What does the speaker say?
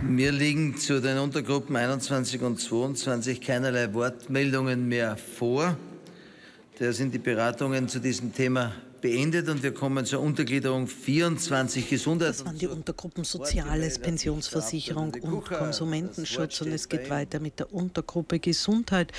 Mir liegen zu den Untergruppen 21 und 22 keinerlei Wortmeldungen mehr vor. Daher sind die Beratungen zu diesem Thema beendet und wir kommen zur Untergliederung 24 Gesundheit. Das waren die Untergruppen Soziales, Pensionsversicherung und Konsumentenschutz und es geht weiter mit der Untergruppe Gesundheit.